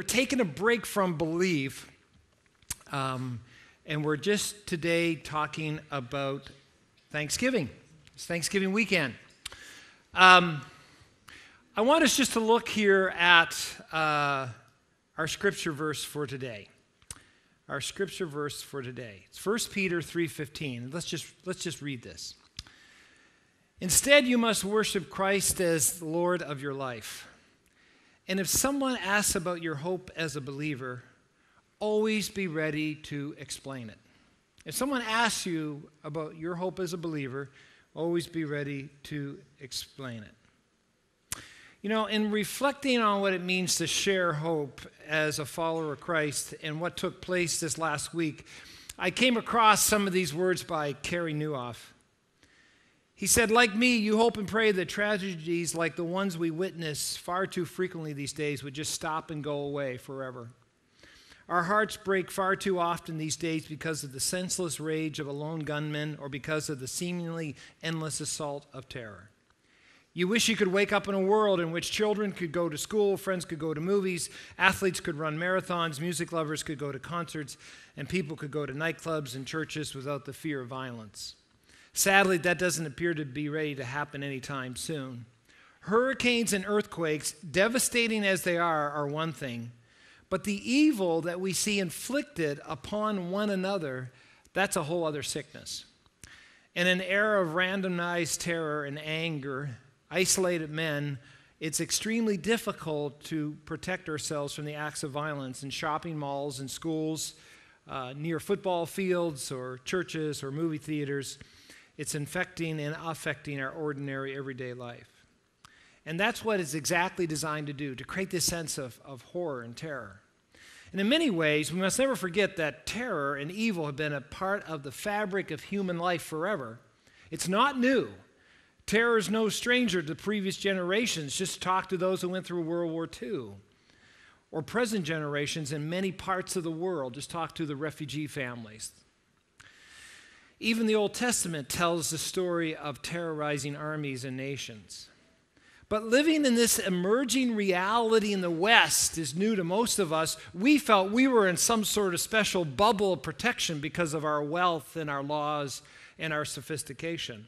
we're taking a break from believe, um, and we're just today talking about Thanksgiving. It's Thanksgiving weekend. Um, I want us just to look here at uh, our scripture verse for today. Our scripture verse for today. It's 1 Peter 3:15. Let's just let's just read this. Instead, you must worship Christ as the Lord of your life. And if someone asks about your hope as a believer, always be ready to explain it. If someone asks you about your hope as a believer, always be ready to explain it. You know, in reflecting on what it means to share hope as a follower of Christ and what took place this last week, I came across some of these words by Carey Nieuwhof. He said, Like me, you hope and pray that tragedies like the ones we witness far too frequently these days would just stop and go away forever. Our hearts break far too often these days because of the senseless rage of a lone gunman or because of the seemingly endless assault of terror. You wish you could wake up in a world in which children could go to school, friends could go to movies, athletes could run marathons, music lovers could go to concerts, and people could go to nightclubs and churches without the fear of violence. Sadly, that doesn't appear to be ready to happen anytime soon. Hurricanes and earthquakes, devastating as they are, are one thing, but the evil that we see inflicted upon one another, that's a whole other sickness. In an era of randomized terror and anger, isolated men, it's extremely difficult to protect ourselves from the acts of violence in shopping malls and schools, uh, near football fields or churches or movie theaters. It's infecting and affecting our ordinary everyday life. And that's what it's exactly designed to do, to create this sense of, of horror and terror. And in many ways, we must never forget that terror and evil have been a part of the fabric of human life forever. It's not new. Terror is no stranger to previous generations. Just talk to those who went through World War II or present generations in many parts of the world. Just talk to the refugee families. Even the Old Testament tells the story of terrorizing armies and nations. But living in this emerging reality in the West is new to most of us. We felt we were in some sort of special bubble of protection because of our wealth and our laws and our sophistication.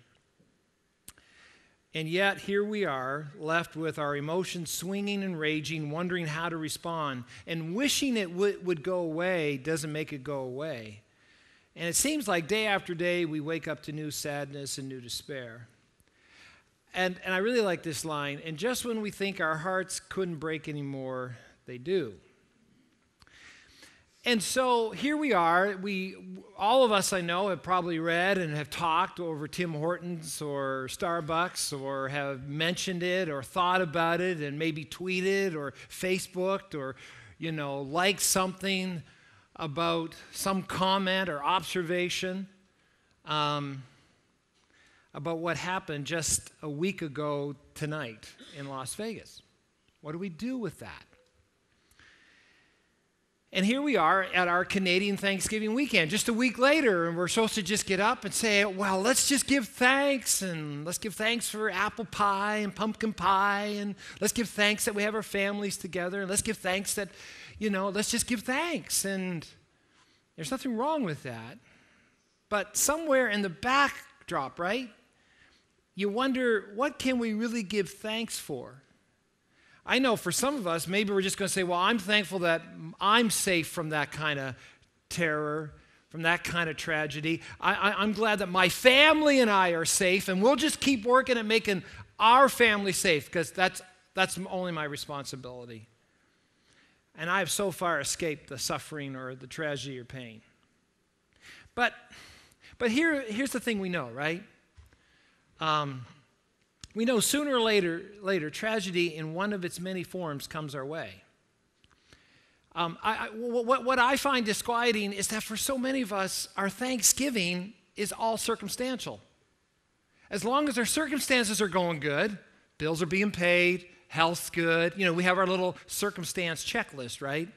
And yet, here we are, left with our emotions swinging and raging, wondering how to respond. And wishing it w- would go away doesn't make it go away. And it seems like day after day we wake up to new sadness and new despair. And, and I really like this line. And just when we think our hearts couldn't break anymore, they do. And so here we are. We, all of us I know have probably read and have talked over Tim Hortons or Starbucks or have mentioned it or thought about it and maybe tweeted or Facebooked or, you know, liked something about some comment or observation um, about what happened just a week ago tonight in Las Vegas. What do we do with that? And here we are at our Canadian Thanksgiving weekend, just a week later, and we're supposed to just get up and say, well, let's just give thanks, and let's give thanks for apple pie and pumpkin pie, and let's give thanks that we have our families together, and let's give thanks that, you know, let's just give thanks. And there's nothing wrong with that. But somewhere in the backdrop, right, you wonder, what can we really give thanks for? I know for some of us, maybe we're just going to say, well, I'm thankful that I'm safe from that kind of terror, from that kind of tragedy. I, am glad that my family and I are safe, and we'll just keep working at making our family safe because that's, that's only my responsibility. And I have so far escaped the suffering or the tragedy or pain. But, but here, here's the thing we know, right? Um, we know sooner or later, later tragedy in one of its many forms comes our way. Um, I, I, what, what I find disquieting is that for so many of us, our thanksgiving is all circumstantial. As long as our circumstances are going good, bills are being paid, health's good, you know, we have our little circumstance checklist, right?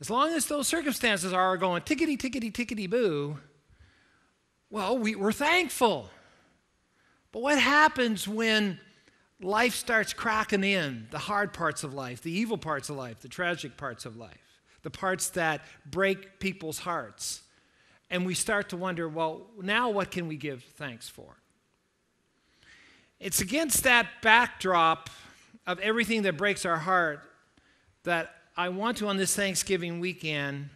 As long as those circumstances are going tickety, tickety, tickety boo, well, we, we're thankful. But what happens when life starts cracking in the hard parts of life, the evil parts of life, the tragic parts of life, the parts that break people's hearts. And we start to wonder well, now what can we give thanks for? It's against that backdrop of everything that breaks our heart that I want to, on this Thanksgiving weekend,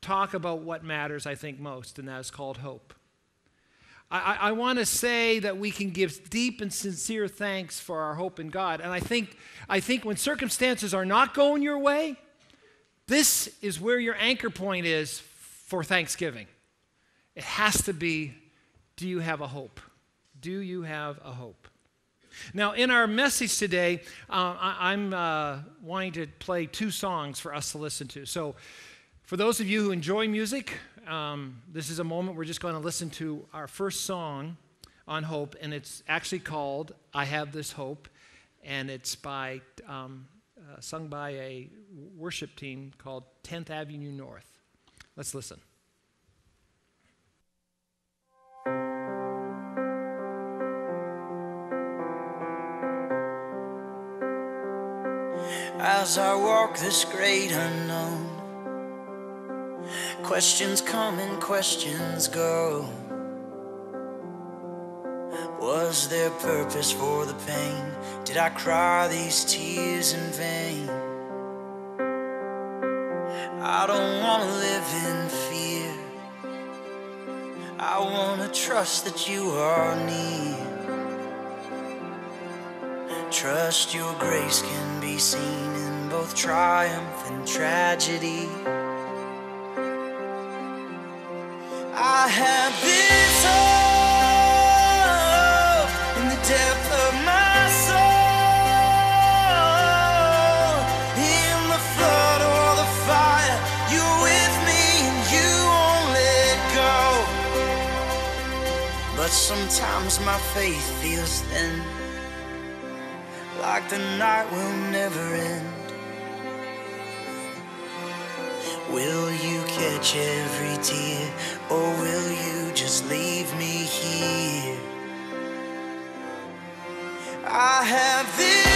talk about what matters, I think, most, and that is called hope. I, I want to say that we can give deep and sincere thanks for our hope in God. And I think, I think when circumstances are not going your way, this is where your anchor point is for Thanksgiving. It has to be do you have a hope? Do you have a hope? Now, in our message today, uh, I, am uh, wanting to play two songs for us to listen to. So, for those of you who enjoy music, um, this is a moment we're just going to listen to our first song on hope, and it's actually called I Have This Hope, and it's by, um, uh, sung by a worship team called 10th Avenue North. Let's listen. As I walk this great unknown, questions come and questions go. Was there purpose for the pain? Did I cry these tears in vain? I don't want to live in fear. I want to trust that you are near. Trust your grace can be seen in both triumph and tragedy. But sometimes my faith feels thin like the night will never end. Will you catch every tear, or will you just leave me here? I have this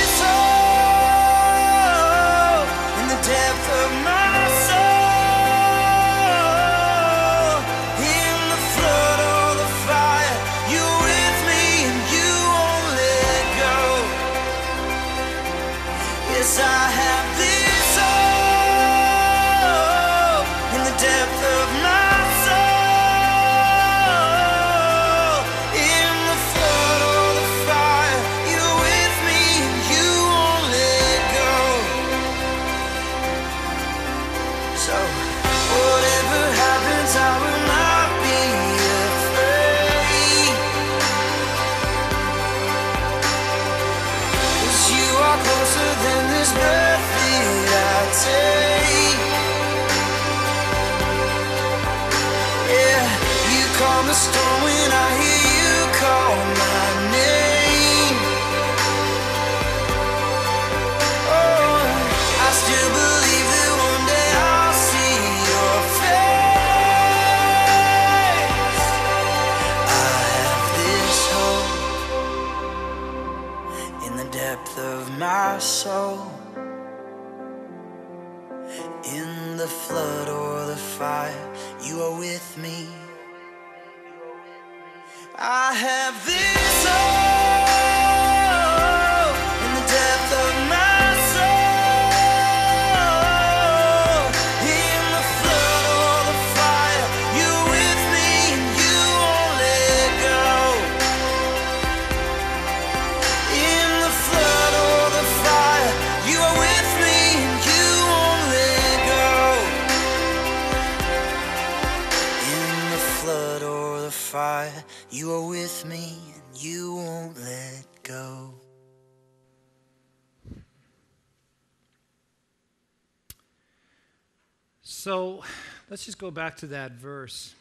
Let's just go back to that verse.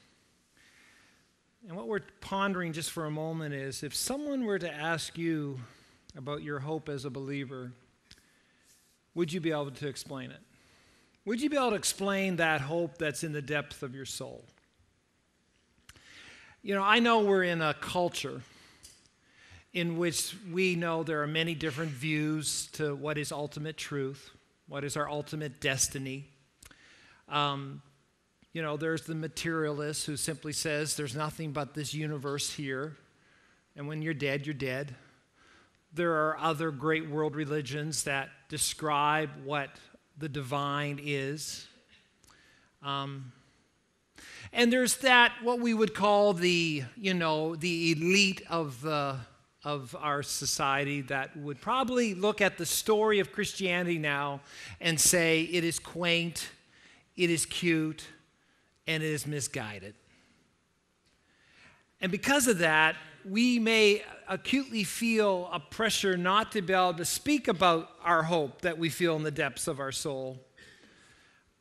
And what we're pondering just for a moment is if someone were to ask you about your hope as a believer, would you be able to explain it? Would you be able to explain that hope that's in the depth of your soul? You know, I know we're in a culture in which we know there are many different views to what is ultimate truth, what is our ultimate destiny. Um, you know, there's the materialist who simply says there's nothing but this universe here, and when you're dead, you're dead. There are other great world religions that describe what the divine is. Um, and there's that, what we would call the, you know, the elite of, the, of our society that would probably look at the story of Christianity now and say it is quaint, it is cute, and it is misguided. And because of that, we may acutely feel a pressure not to be able to speak about our hope that we feel in the depths of our soul.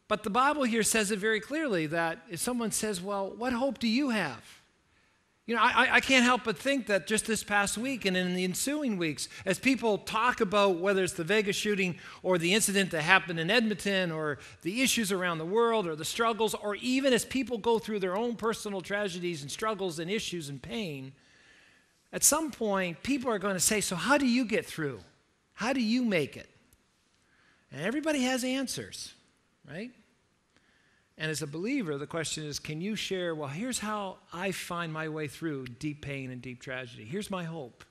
But the Bible here says it very clearly that if someone says, Well, what hope do you have? You know, I, I can't help but think that just this past week and in the ensuing weeks, as people talk about whether it's the Vegas shooting or the incident that happened in Edmonton or the issues around the world or the struggles, or even as people go through their own personal tragedies and struggles and issues and pain, at some point, people are going to say, So, how do you get through? How do you make it? And everybody has answers, right? And as a believer, the question is can you share, well, here's how I find my way through deep pain and deep tragedy? Here's my hope.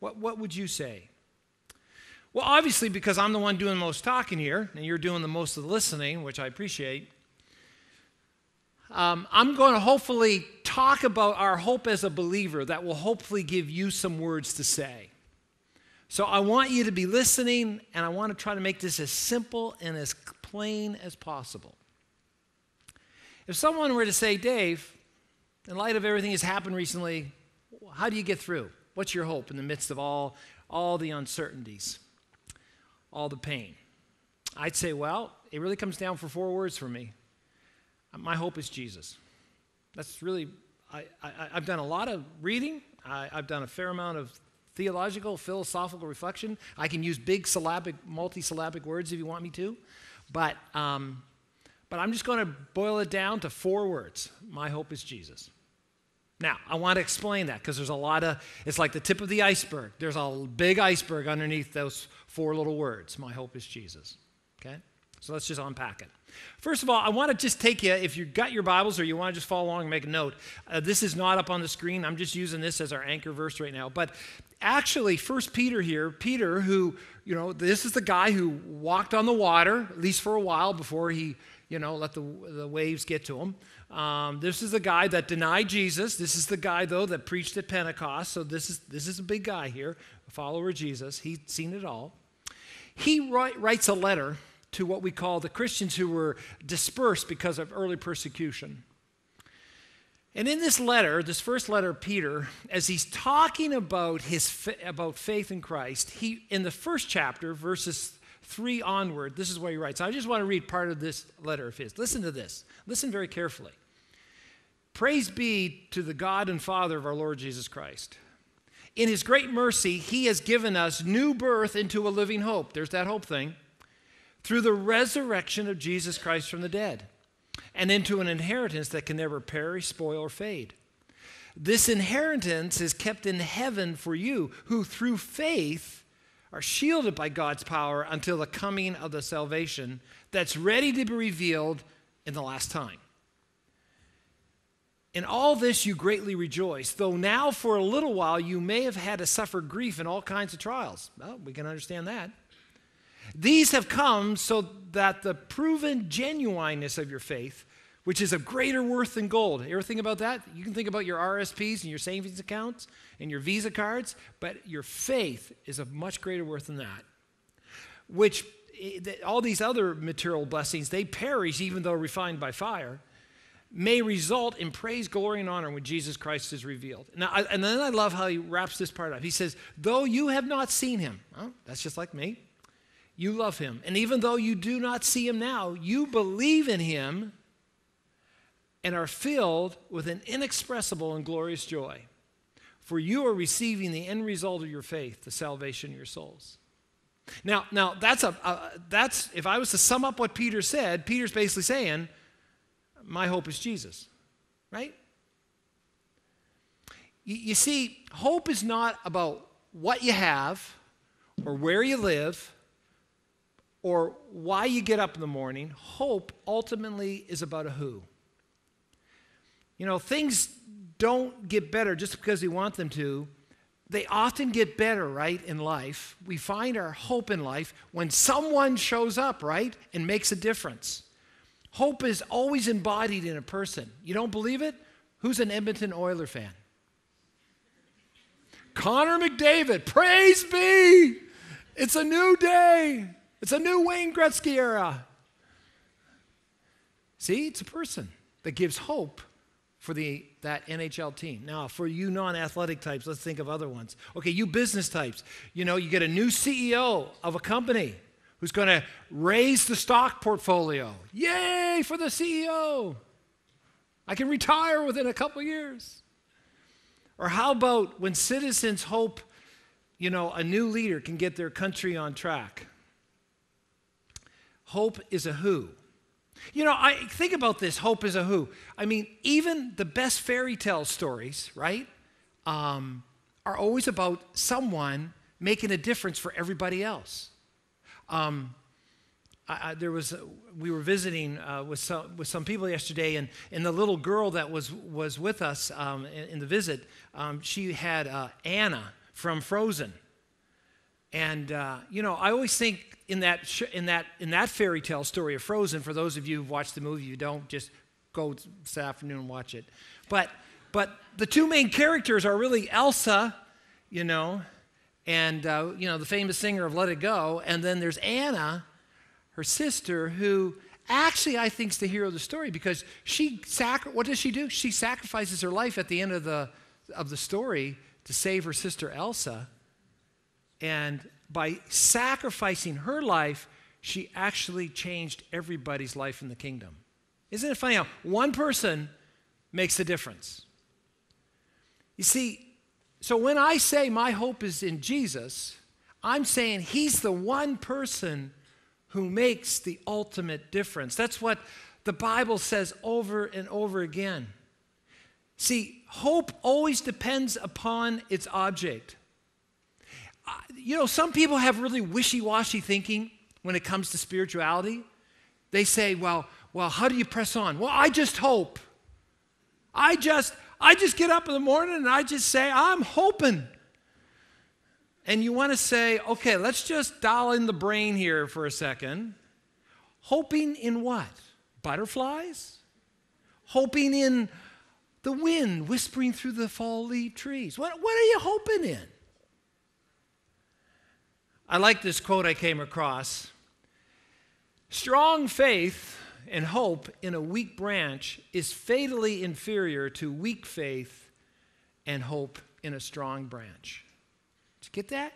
What, what would you say? Well, obviously, because I'm the one doing the most talking here, and you're doing the most of the listening, which I appreciate, um, I'm going to hopefully talk about our hope as a believer that will hopefully give you some words to say. So I want you to be listening, and I want to try to make this as simple and as plain as possible. If someone were to say, Dave, in light of everything that's happened recently, how do you get through? What's your hope in the midst of all, all the uncertainties, all the pain? I'd say, well, it really comes down for four words for me. My hope is Jesus. That's really, I, I, have done a lot of reading, I, I've done a fair amount of theological, philosophical reflection. I can use big syllabic, multi syllabic words if you want me to, but um, but I'm just going to boil it down to four words My hope is Jesus. Now, I want to explain that because there's a lot of, it's like the tip of the iceberg. There's a big iceberg underneath those four little words. My hope is Jesus. Okay? So let's just unpack it. First of all, I want to just take you, if you've got your Bibles or you want to just follow along and make a note, uh, this is not up on the screen. I'm just using this as our anchor verse right now. But actually, First Peter here, Peter, who, you know, this is the guy who walked on the water, at least for a while before he you know, let the, the waves get to him. Um, this is the guy that denied Jesus. This is the guy, though, that preached at Pentecost. So this is, this is a big guy here, a follower of Jesus. He's seen it all. He write, writes a letter to what we call the Christians who were dispersed because of early persecution. And in this letter, this first letter Peter, as he's talking about his about faith in Christ, he in the first chapter, verses 3 onward, this is where he writes. I just want to read part of this letter of his. Listen to this. Listen very carefully. Praise be to the God and Father of our Lord Jesus Christ. In his great mercy, he has given us new birth into a living hope. There's that hope thing. Through the resurrection of Jesus Christ from the dead, and into an inheritance that can never perish, spoil, or fade. This inheritance is kept in heaven for you, who through faith are shielded by God's power until the coming of the salvation that's ready to be revealed in the last time. In all this you greatly rejoice, though now for a little while you may have had to suffer grief in all kinds of trials. Well, we can understand that. These have come so that the proven genuineness of your faith, which is of greater worth than gold. Ever think about that? You can think about your RSPs and your savings accounts and your Visa cards, but your faith is of much greater worth than that. Which eh, all these other material blessings, they perish even though refined by fire, may result in praise, glory, and honor when Jesus Christ is revealed. Now, and then I love how he wraps this part up. He says, Though you have not seen him, well, that's just like me, you love him. And even though you do not see him now, you believe in him and are filled with an inexpressible and glorious joy. For you are receiving the end result of your faith, the salvation of your souls. Now, now that's a, that's if I was to sum up what Peter said, Peter's basically saying, my hope is Jesus, right? You see, hope is not about what you have or where you live or why you get up in the morning. Hope ultimately is about a who. You know, things don't get better just because we want them to. They often get better, right, in life. We find our hope in life when someone shows up, right, and makes a difference. Hope is always embodied in a person. You don't believe it? Who's an Edmonton Oiler fan? Connor McDavid, praise be! It's a new day. It's a new Wayne Gretzky era. See, it's a person that gives hope for the, that NHL team. Now, for you non athletic types, let's think of other ones. Okay, you business types, you know, you get a new CEO of a company who's going to raise the stock portfolio. Yay for the CEO! I can retire within a couple years. Or how about when citizens hope, you know, a new leader can get their country on track? Hope is a who. You know, I think about this hope is a who. I mean, even the best fairy tale stories, right, um, are always about someone making a difference for everybody else. Um, I, I, there was, we were visiting uh, with, some, with some people yesterday, and, and the little girl that was, was with us um, in, in, the visit, um, she had uh, Anna from Frozen. And, uh, you know, I always think in that, sh- in, that, in that fairy tale story of Frozen, for those of you who've watched the movie, you don't, just go this afternoon and watch it. But, but the two main characters are really Elsa, you know, and, uh, you know, the famous singer of Let It Go, and then there's Anna, her sister, who actually I think is the hero of the story because she sac- what does she do? She sacrifices her life at the end of the of the story to save her sister Elsa. And by sacrificing her life, she actually changed everybody's life in the kingdom. Isn't it funny how one person makes a difference? You see, so when I say my hope is in Jesus, I'm saying he's the one person who makes the ultimate difference. That's what the Bible says over and over again. See, hope always depends upon its object. You know, some people have really wishy washy thinking when it comes to spirituality. They say, well, well, how do you press on? Well, I just hope. I just, I just get up in the morning and I just say, I'm hoping and you want to say, okay, let's just dial in the brain here for a second. Hoping in what? Butterflies? Hoping in the wind whispering through the fall leaf trees? What, what are you hoping in? I like this quote I came across Strong faith and hope in a weak branch is fatally inferior to weak faith and hope in a strong branch. Did you get that?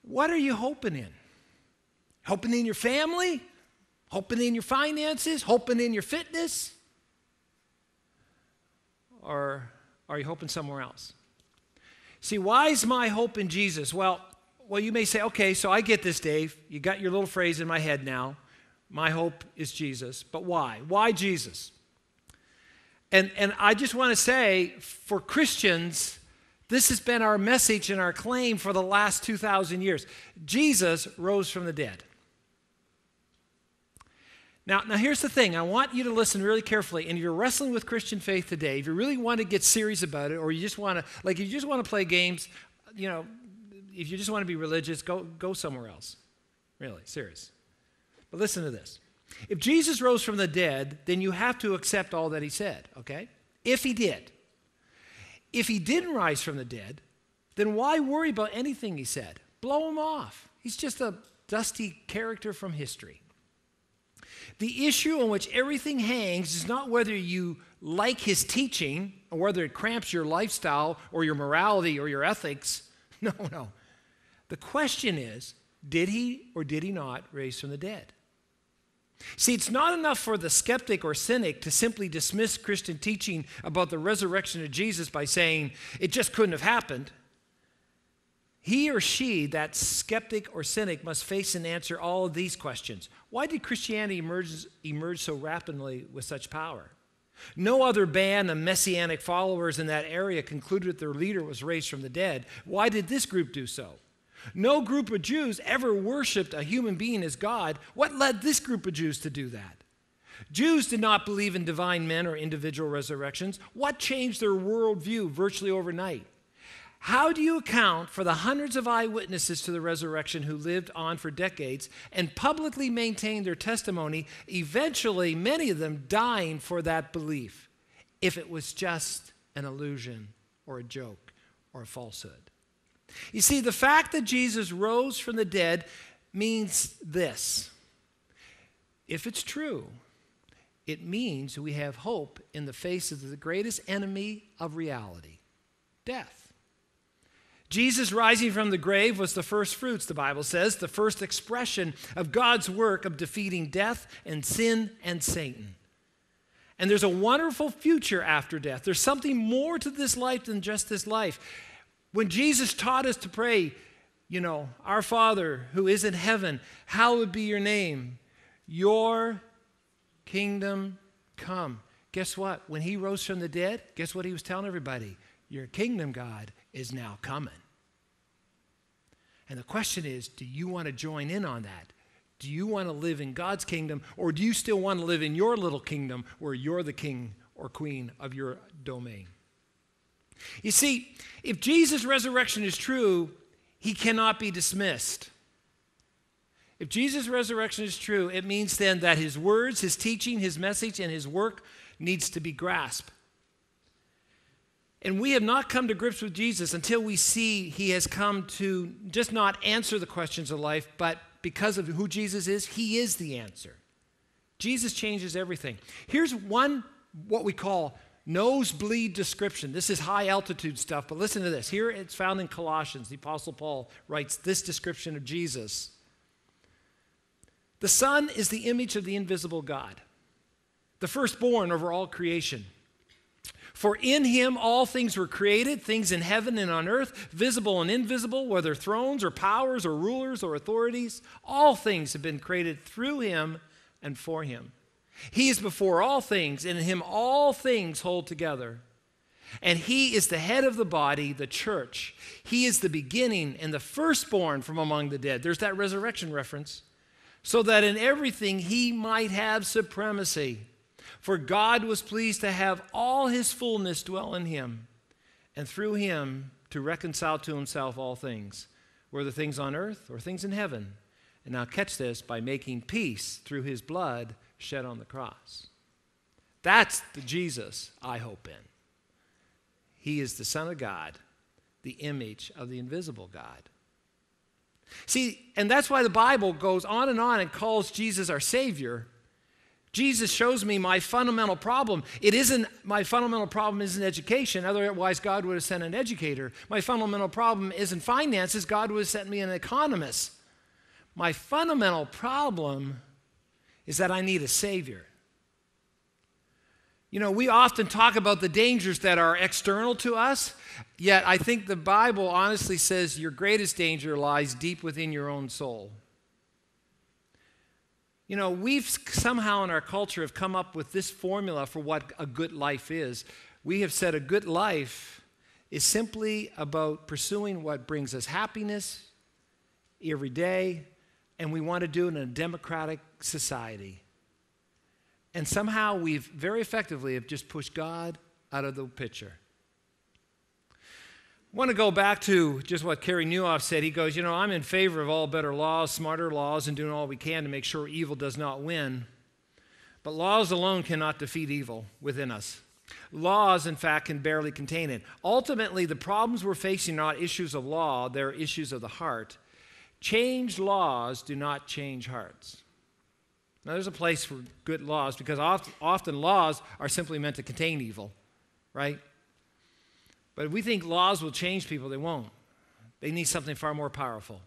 What are you hoping in? Hoping in your family? Hoping in your finances? Hoping in your fitness? Or are you hoping somewhere else? See, why is my hope in Jesus? Well, well, you may say, okay, so I get this, Dave. You got your little phrase in my head now. My hope is Jesus. But why? Why Jesus? And, and I just want to say, for Christians, this has been our message and our claim for the last 2,000 years. Jesus rose from the dead. Now, now, here's the thing. I want you to listen really carefully. And if you're wrestling with Christian faith today, if you really want to get serious about it, or you just want to, like, if you just want to play games, you know, if you just want to be religious, go, go somewhere else. Really, serious. But listen to this. If Jesus rose from the dead, then you have to accept all that he said, okay? If he did. If he didn't rise from the dead, then why worry about anything he said? Blow him off. He's just a dusty character from history. The issue on which everything hangs is not whether you like his teaching or whether it cramps your lifestyle or your morality or your ethics. No, no. The question is did he or did he not raise from the dead? See, it's not enough for the skeptic or cynic to simply dismiss Christian teaching about the resurrection of Jesus by saying it just couldn't have happened. He or she, that skeptic or cynic, must face and answer all of these questions. Why did Christianity emerge, emerge so rapidly with such power? No other band of messianic followers in that area concluded that their leader was raised from the dead. Why did this group do so? No group of Jews ever worshiped a human being as God. What led this group of Jews to do that? Jews did not believe in divine men or individual resurrections. What changed their worldview virtually overnight? How do you account for the hundreds of eyewitnesses to the resurrection who lived on for decades and publicly maintained their testimony, eventually, many of them dying for that belief, if it was just an illusion or a joke or a falsehood? You see, the fact that Jesus rose from the dead means this. If it's true, it means we have hope in the face of the greatest enemy of reality death. Jesus rising from the grave was the first fruits, the Bible says, the first expression of God's work of defeating death and sin and Satan. And there's a wonderful future after death. There's something more to this life than just this life. When Jesus taught us to pray, you know, Our Father who is in heaven, hallowed be your name. Your kingdom come. Guess what? When he rose from the dead, guess what he was telling everybody? Your kingdom, God, is now coming. And the question is do you want to join in on that? Do you want to live in God's kingdom, or do you still want to live in your little kingdom where you're the king or queen of your domain? You see, if Jesus' resurrection is true, he cannot be dismissed. If Jesus' resurrection is true, it means then that his words, his teaching, his message, and his work needs to be grasped. And we have not come to grips with Jesus until we see he has come to just not answer the questions of life, but because of who Jesus is, he is the answer. Jesus changes everything. Here's one, what we call nosebleed description. This is high altitude stuff, but listen to this. Here it's found in Colossians. The Apostle Paul writes this description of Jesus The Son is the image of the invisible God, the firstborn over all creation. For in him all things were created, things in heaven and on earth, visible and invisible, whether thrones or powers or rulers or authorities. All things have been created through him and for him. He is before all things, and in him all things hold together. And he is the head of the body, the church. He is the beginning and the firstborn from among the dead. There's that resurrection reference. So that in everything he might have supremacy. For God was pleased to have all his fullness dwell in him, and through him to reconcile to himself all things, whether things on earth or things in heaven. And now catch this by making peace through his blood shed on the cross. That's the Jesus I hope in. He is the Son of God, the image of the invisible God. See, and that's why the Bible goes on and on and calls Jesus our Savior Jesus shows me my fundamental problem. It isn't, my fundamental problem isn't education, otherwise, God would have sent an educator. My fundamental problem isn't finances, God would have sent me an economist. My fundamental problem is that I need a Savior. You know, we often talk about the dangers that are external to us, yet I think the Bible honestly says your greatest danger lies deep within your own soul. You know, we've somehow in our culture have come up with this formula for what a good life is. We have said a good life is simply about pursuing what brings us happiness every day, and we want to do it in a democratic society. And somehow we've very effectively have just pushed God out of the picture. Want to go back to just what Carey Nieuwhof said. He goes, You know, I'm in favor of all better laws, smarter laws, and doing all we can to make sure evil does not win. But laws alone cannot defeat evil within us. Laws, in fact, can barely contain it. Ultimately, the problems we're facing are not issues of law, they're issues of the heart. Changed laws do not change hearts. Now, there's a place for good laws because often laws are simply meant to contain evil, right? But if we think laws will change people, they won't. They need something far more powerful.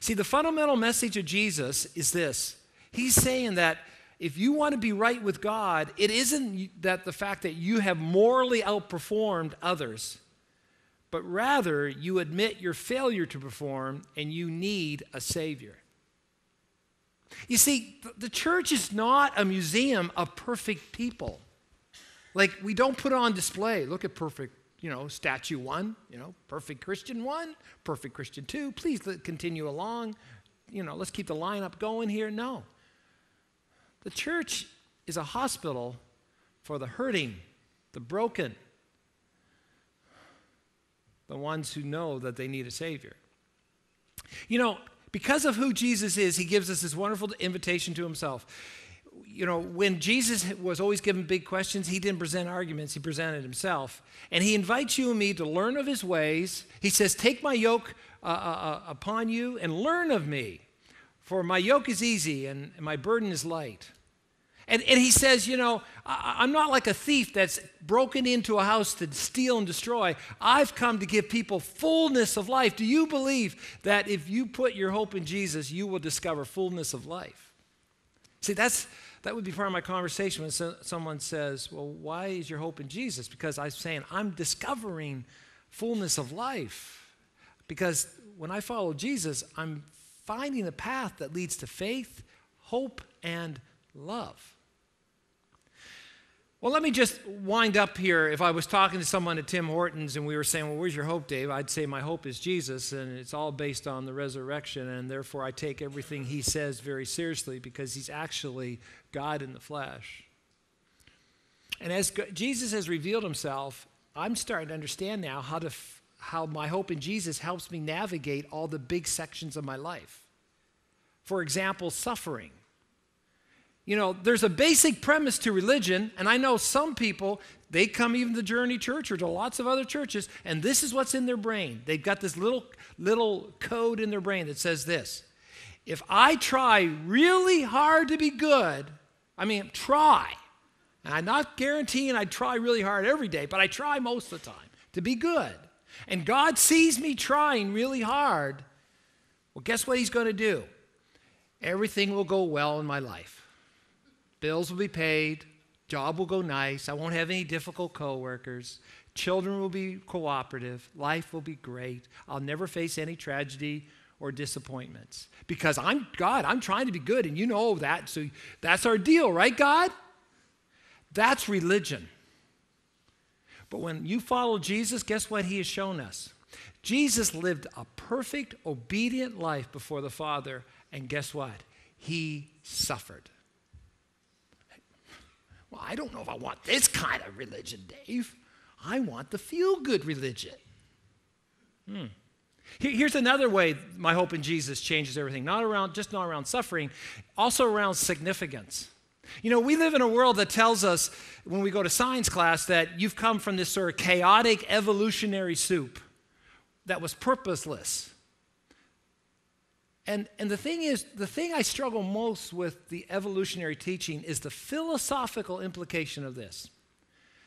See, the fundamental message of Jesus is this He's saying that if you want to be right with God, it isn't that the fact that you have morally outperformed others, but rather you admit your failure to perform and you need a Savior. You see, the church is not a museum of perfect people. Like, we don't put on display, look at perfect, you know, statue one, you know, perfect Christian one, perfect Christian two. Please continue along. You know, let's keep the lineup going here. No. The church is a hospital for the hurting, the broken, the ones who know that they need a Savior. You know, because of who Jesus is, he gives us this wonderful invitation to himself. You know, when Jesus was always given big questions, he didn't present arguments, he presented himself. And he invites you and me to learn of his ways. He says, Take my yoke uh, uh, uh upon you and learn of me, for my yoke is easy and my burden is light. And, and he says, You know, I, am not like a thief that's broken into a house to steal and destroy. I've come to give people fullness of life. Do you believe that if you put your hope in Jesus, you will discover fullness of life? See, that's, that would be part of my conversation when so, someone says, Well, why is your hope in Jesus? Because I'm saying, I'm discovering fullness of life. Because when I follow Jesus, I'm finding a path that leads to faith, hope, and love. Well, let me just wind up here. If I was talking to someone at Tim Hortons and we were saying, Well, where's your hope, Dave? I'd say, My hope is Jesus, and it's all based on the resurrection, and therefore I take everything he says very seriously because he's actually God in the flesh. And as Jesus has revealed himself, I'm starting to understand now how, to f- how my hope in Jesus helps me navigate all the big sections of my life. For example, suffering. You know, there's a basic premise to religion, and I know some people, they come even to Journey Church or to lots of other churches, and this is what's in their brain. They've got this little, little code in their brain that says this If I try really hard to be good, I mean, try. And I'm not guaranteeing I try really hard every day, but I try most of the time to be good. And God sees me trying really hard. Well, guess what He's going to do? Everything will go well in my life. Bills will be paid. Job will go nice. I won't have any difficult coworkers. Children will be cooperative. Life will be great. I'll never face any tragedy or disappointments because I'm God. I'm trying to be good, and you know that. So that's our deal, right, God? That's religion. But when you follow Jesus, guess what He has shown us? Jesus lived a perfect, obedient life before the Father, and guess what? He suffered. I don't know if I want this kind of religion, Dave. I want the feel good religion. Hmm. Here's another way my hope in Jesus changes everything. Not around, just not around suffering, also around significance. You know, we live in a world that tells us when we go to science class that you've come from this sort of chaotic evolutionary soup that was purposeless. And, and the thing is, the thing I struggle most with the evolutionary teaching is the philosophical implication of this.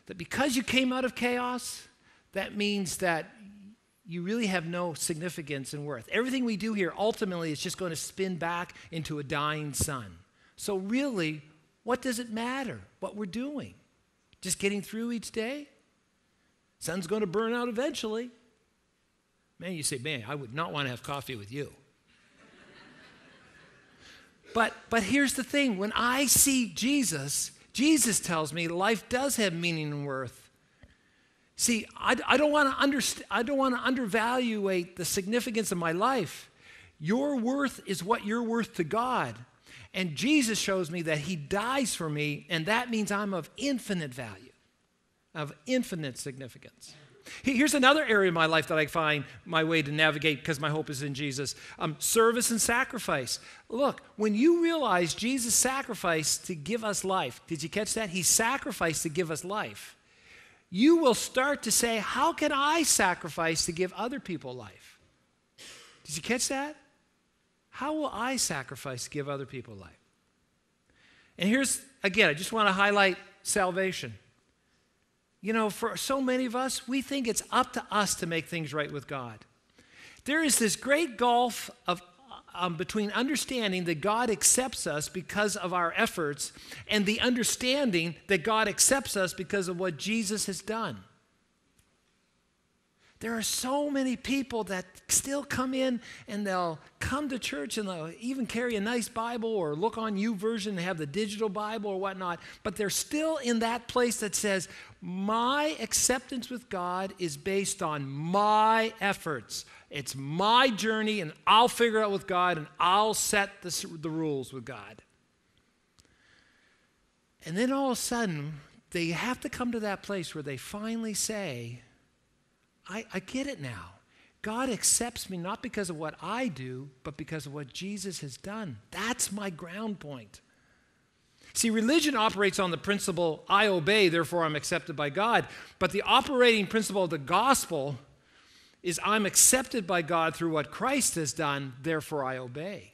That because you came out of chaos, that means that you really have no significance and worth. Everything we do here ultimately is just going to spin back into a dying sun. So, really, what does it matter what we're doing? Just getting through each day? Sun's going to burn out eventually. Man, you say, man, I would not want to have coffee with you. But, but here's the thing when I see Jesus, Jesus tells me life does have meaning and worth. See, I, I don't want to underst- I don't want to undervaluate the significance of my life. Your worth is what you're worth to God. And Jesus shows me that He dies for me, and that means I'm of infinite value, of infinite significance. Here's another area of my life that I find my way to navigate because my hope is in Jesus um, service and sacrifice. Look, when you realize Jesus sacrificed to give us life, did you catch that? He sacrificed to give us life. You will start to say, How can I sacrifice to give other people life? Did you catch that? How will I sacrifice to give other people life? And here's, again, I just want to highlight salvation. You know, for so many of us, we think it's up to us to make things right with God. There is this great gulf of um, between understanding that God accepts us because of our efforts and the understanding that God accepts us because of what Jesus has done. There are so many people that still come in and they'll come to church and they'll even carry a nice Bible or look on YouVersion and have the digital Bible or whatnot, but they're still in that place that says, My acceptance with God is based on my efforts. It's my journey, and I'll figure out with God and I'll set the, the rules with God. And then all of a sudden, they have to come to that place where they finally say, I, I get it now. God accepts me not because of what I do, but because of what Jesus has done. That's my ground point. See, religion operates on the principle I obey, therefore I'm accepted by God. But the operating principle of the gospel is I'm accepted by God through what Christ has done, therefore I obey.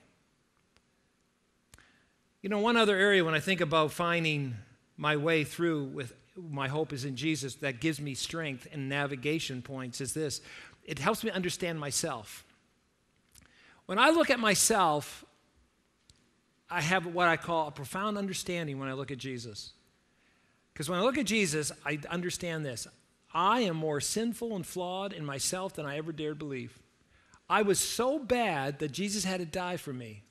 You know, one other area when I think about finding my way through with my hope is in Jesus that gives me strength and navigation points is this it helps me understand myself. When I look at myself, I have what I call a profound understanding when I look at Jesus. Because when I look at Jesus, I understand this I am more sinful and flawed in myself than I ever dared believe. I was so bad that Jesus had to die for me.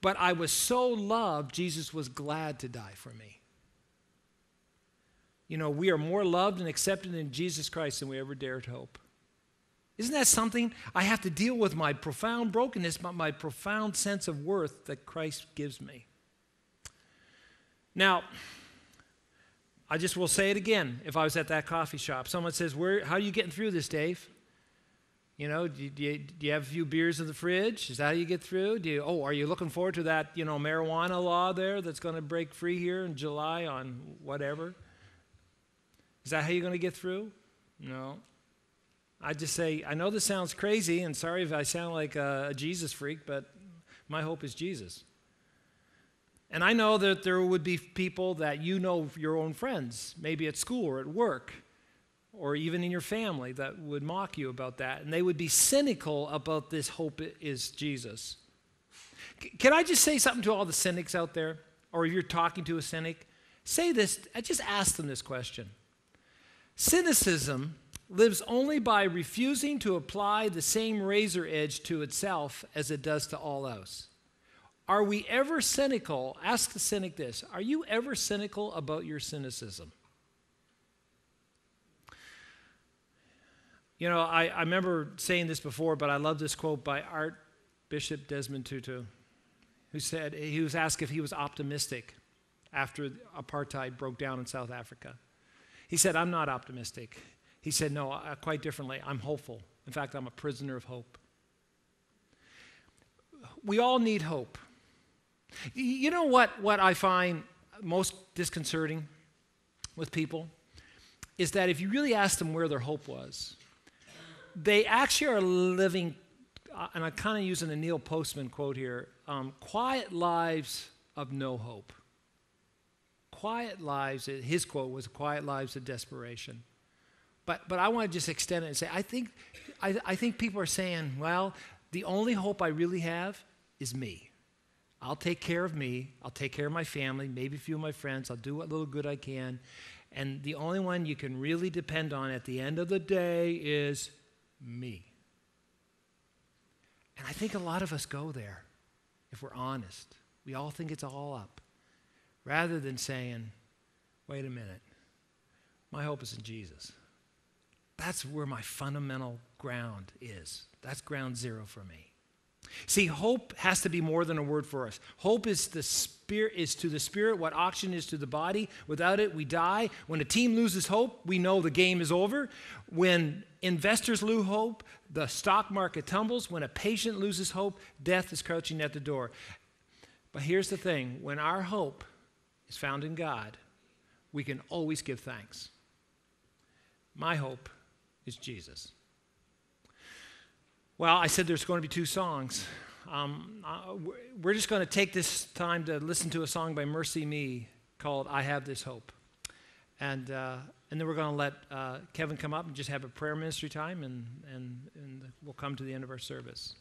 But I was so loved, Jesus was glad to die for me. You know, we are more loved and accepted in Jesus Christ than we ever dared hope. Isn't that something? I have to deal with my profound brokenness, but my profound sense of worth that Christ gives me. Now, I just will say it again. If I was at that coffee shop, someone says, Where, How are you getting through this, Dave? You know, do you, do, you, have a few beers in the fridge? Is that how you get through? Do you, oh, are you looking forward to that, you know, marijuana law there that's going to break free here in July on whatever? Is that how you're going to get through? No. I just say, I know this sounds crazy, and sorry if I sound like a, a Jesus freak, but my hope is Jesus. And I know that there would be people that you know, your own friends, maybe at school or at work, or even in your family, that would mock you about that. And they would be cynical about this hope is Jesus. Can I just say something to all the cynics out there? Or if you're talking to a cynic, say this, I just ask them this question Cynicism lives only by refusing to apply the same razor edge to itself as it does to all else. Are we ever cynical? Ask the cynic this Are you ever cynical about your cynicism? You know, I, I remember saying this before, but I love this quote by Archbishop Desmond Tutu, who said he was asked if he was optimistic after apartheid broke down in South Africa. He said, I'm not optimistic. He said, No, uh, quite differently. I'm hopeful. In fact, I'm a prisoner of hope. We all need hope. You know what, what I find most disconcerting with people? Is that if you really ask them where their hope was, they actually are living, uh, and I'm kind of using a Neil Postman quote here um, quiet lives of no hope quiet lives, his quote was quiet lives of desperation. But, but I want to just extend it and say, I think, I, I think people are saying, well, the only hope I really have is me. I'll take care of me. I'll take care of my family, maybe a few of my friends. I'll do what little good I can. And the only one you can really depend on at the end of the day is me. And I think a lot of us go there, if we're honest. We all think it's all up rather than saying, wait a minute, my hope is in Jesus. That's where my fundamental ground is. That's ground zero for me. See, hope has to be more than a word for us. Hope is the spirit is to the spirit what oxygen is to the body. Without it, we die. When a team loses hope, we know the game is over. When investors lose hope, the stock market tumbles. When a patient loses hope, death is crouching at the door. But here's the thing when our hope is found in God, we can always give thanks. My hope is Jesus. Well, I said there's going to be two songs. Um, uh, we're just going to take this time to listen to a song by MercyMe called I Have This Hope. And, uh, and then we're going to let uh, Kevin come up and just have a prayer ministry time, and, and, and we'll come to the end of our service.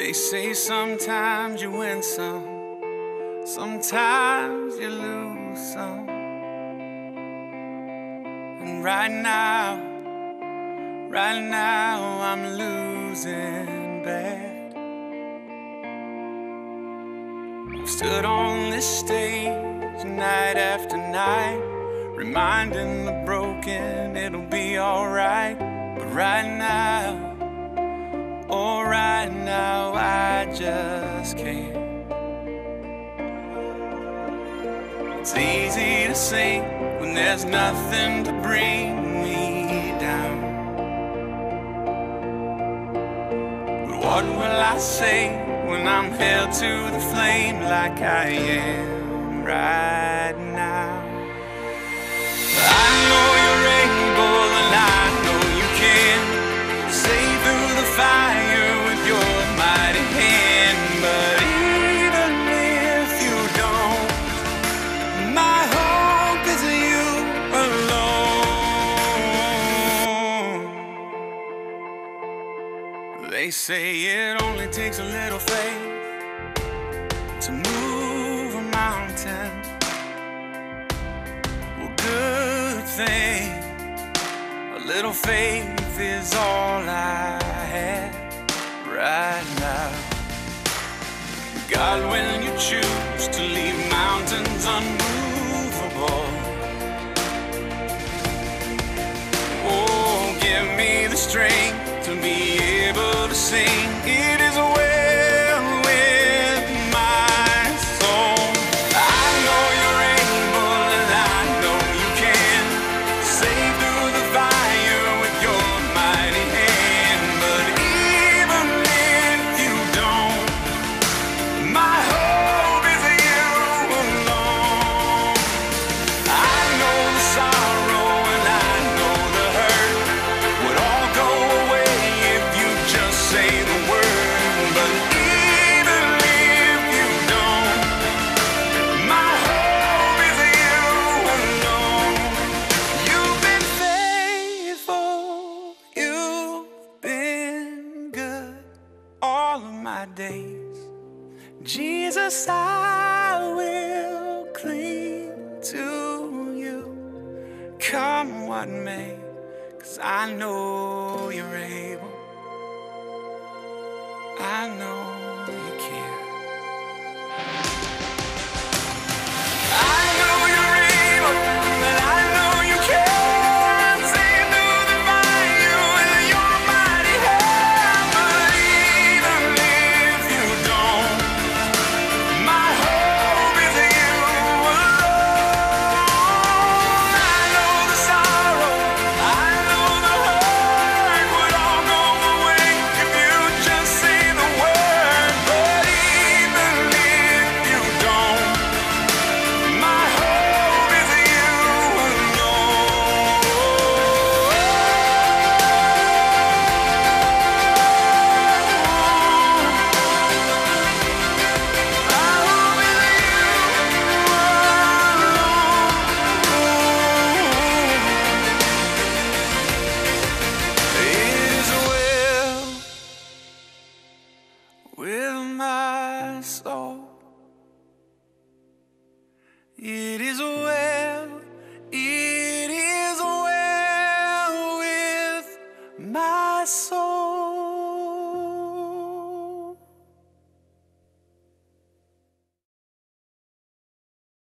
They say sometimes you win some, sometimes you lose some. And right now, right now, I'm losing bad. I've stood on this stage night after night, reminding the broken it'll be alright. But right now, just can't. It's easy to sing when there's nothing to bring me down. But what will I say when I'm held to the flame like I am right They say it only takes a little faith to move a mountain. Well, good thing. A little faith is all I have right now. God, when you choose to leave mountains unmovable, oh, give me the strength to be